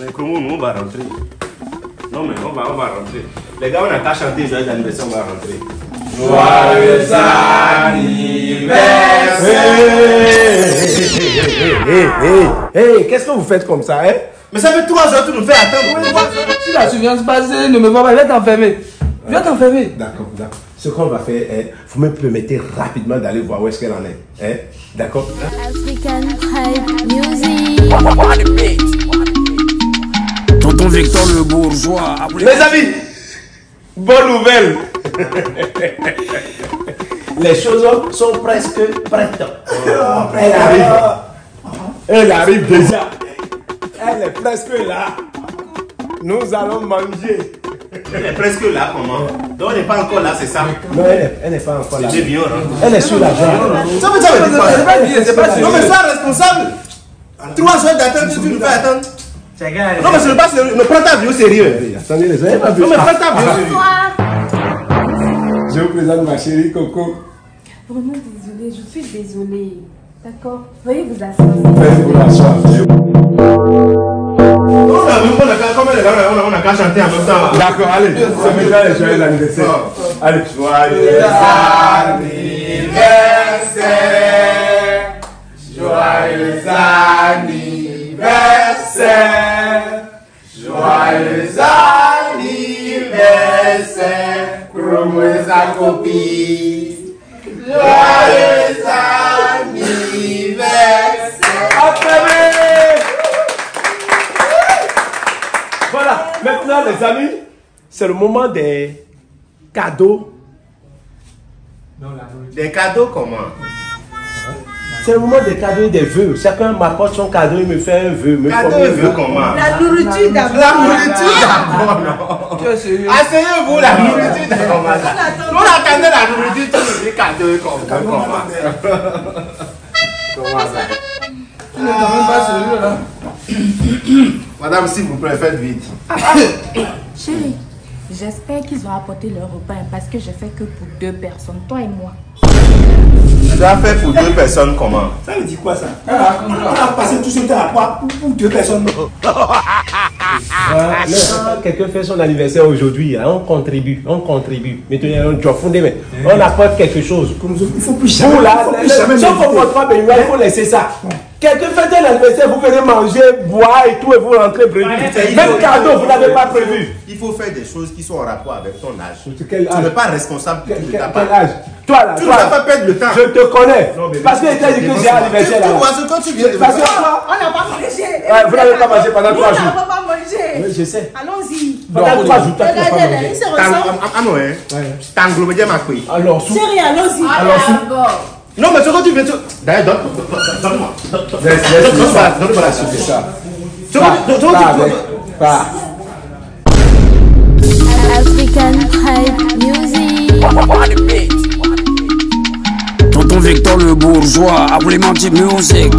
Mais comment nous on va rentrer? Non mais on va, on va rentrer. Les gars, on n'a qu'à chanter joyeux anniversaire, on va rentrer. Joyeux Hé, hé, qu'est-ce que vous faites comme ça, hein? Mais ça fait trois heures que tu nous fais attendre. Si la surveillance passe, ne me vois pas, viens t'enfermer. Viens t'enfermer. D'accord, d'accord. Ce qu'on va faire, hein, vous me permettez rapidement d'aller voir où est-ce qu'elle en est. Hein? D'accord? African Hype Music. Victor le bourgeois. appelé- Mes amis, bonne nouvelle Les choses sont presque prêtes. Elle arrive. Elle arrive déjà. Elle est presque là. Nous allons manger. Elle est presque là, comment Donc on n'est pas encore là, c'est ça? Non, elle est- elle n'est pas encore là. C'est bien, hein? Elle est sur la jambe. Ça veut ça veut dire C'est pas pas Non mais sois responsable Trois heures d'attente, tu nous fais attendre Non mais ce n'est pas sérieux, mais prends ta vie au sérieux Attendez, les avez pas vu Non mais prends ta vie au sérieux Je vous présente ma chérie Coco. Vraiment désolée, je suis désolée. D'accord Veuillez vous asseoir. Veuillez vous rasseoir. On a même pas, on a qu'à- comme les gars, on a- qu'à chanter en même temps D'accord, allez, c'est maintenant les joyeux anniversaire. Allez, joyeux anniversaire. Copie. Joyeux anniversaire. Voilà, maintenant les amis, c'est le moment des cadeaux. Des cadeaux comment? C'est le moment des cadeaux et des vœux. Chacun m'apporte son cadeau, il me fait un vœu. Me forme et vœux comment? La nourriture d'abord. La nourriture d'abord, non Asseyez-vous, la nourriture d'abord On attendait la nourriture, tu nous dis cadeaux et comme comment Comment ça Tu n'es quand même pas sérieux là. Madame, s'il vous plaît, faites vite. Chérie, j'espère qu'ils ont apporté leur repas hein, parce que je fais que pour deux personnes, toi et moi. Tu dois faire pour deux personnes comment? Ça veut dire quoi ça? On a passé tout ce temps à quoi? Pour deux personnes Ah, mais quelqu'un fait son anniversaire aujourd'hui, hein, on contribue, on contribue. Maintenant, on doit fonder, mais on apporte quelque chose. Comme ça, Il faut plus jamais. Vous là, il faut laisser ça. Quelqu'un fait un anniversaire, vous venez manger, boire et tout, et vous rentrez prévu. Même cadeau, vous n'avez pas prévu. Il faut faire des choses qui sont en rapport avec ton âge. Quel Tu n'es pas responsable de Quel, tout de quel- ta quel part. âge? Toi là, Tu ne vas pas perdre le temps. je te connais. Non, mais- Parce que tu as dit que j'ai un anniversaire Tu vois ce que tu viens de Parce que faire. toi, On n'a pas mangé. Vous n'avez pas mangé pendant trois jours. On n'a pas mangé. Oui, je sais. Allons-y. Pendant trois jours, tu n'as pas mangé. il se ressemble. Ah non, hein. T'englobes bien ma couille. Alors, sous. Chérie, allons-y. Non, mais ce que tu de. D'ailleurs, donne- donne- donne-moi. Donne-moi donne-moi la soupe. C'est ça. Pas. African Hype Music. Tonton Victor le bourgeois. Appelez Music.